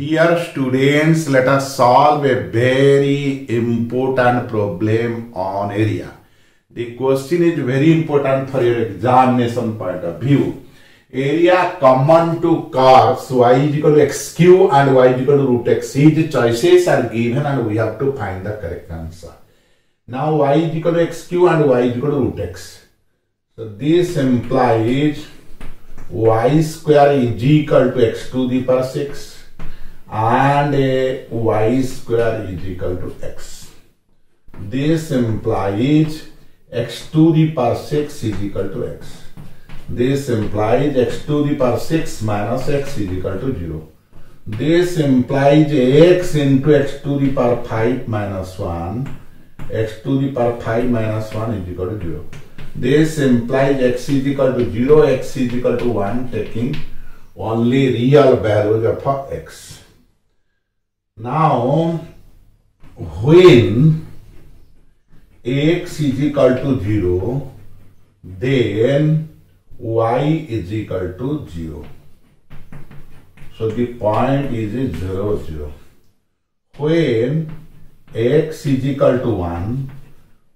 Dear students, let us solve a very important problem on area. The question is very important for your examination point of view. Area common to curves y is equal to x cube and y is equal to root x. These choices are given and we have to find the correct answer. Now y is equal to x cube and y is equal to root x. So this implies y square is equal to x to the power 6 and a y square is equal to x. This implies x to the power 6 is equal to x. This implies x to the power 6 minus x is equal to 0. This implies x into x to the power 5 minus 1. x to the power 5 minus 1 is equal to 0. This implies x is equal to 0, x is equal to 1 taking only real values of x. Now, when x is equal to 0, then y is equal to 0. So the point is 0, 0. When x is equal to 1,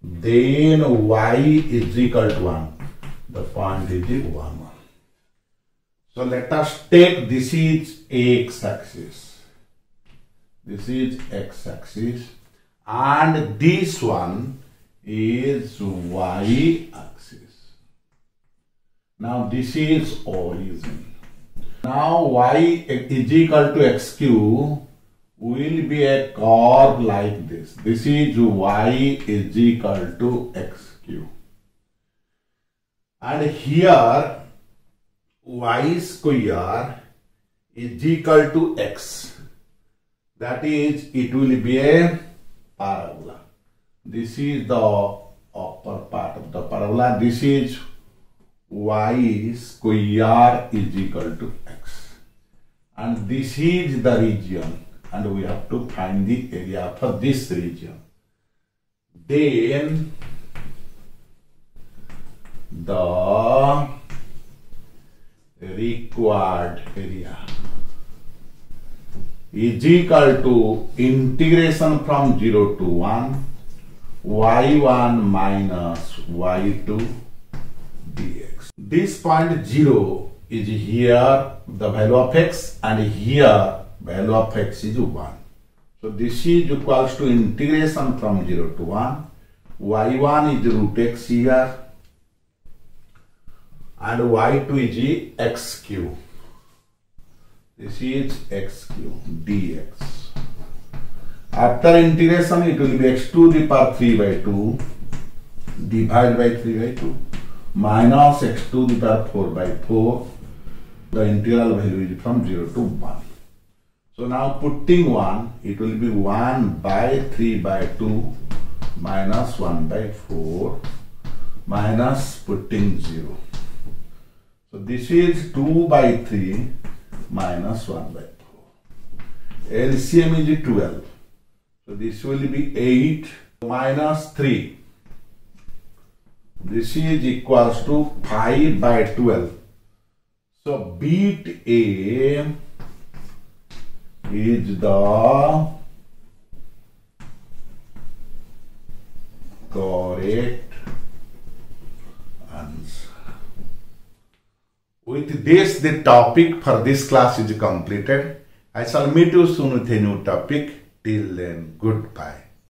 then y is equal to 1. The point is 1, 1. So let us take this is x axis this is x-axis and this one is y-axis. Now this is origin. Now y is equal to x cube will be a curve like this. This is y is equal to x cube. And here y square is equal to x that is it will be a parabola. This is the upper part of the parabola. This is y square is equal to x. And this is the region. And we have to find the area for this region. Then the required area is equal to integration from 0 to 1 y1 minus y2 dx. This point 0 is here the value of x and here value of x is 1. So this is equals to integration from 0 to 1 y1 is root x here and y2 is x cube. This is x cube dx. After integration, it will be x to the power 3 by 2 divided by 3 by 2 minus x to the power 4 by 4. The integral value is from 0 to 1. So now putting 1, it will be 1 by 3 by 2 minus 1 by 4 minus putting 0. So this is 2 by 3 minus 1 by 4. LCM is 12. So this will be 8 minus 3. This is equals to 5 by 12. So beat A is the correct answer. With this, the topic for this class is completed. I shall meet you soon with a new topic. Till then, goodbye.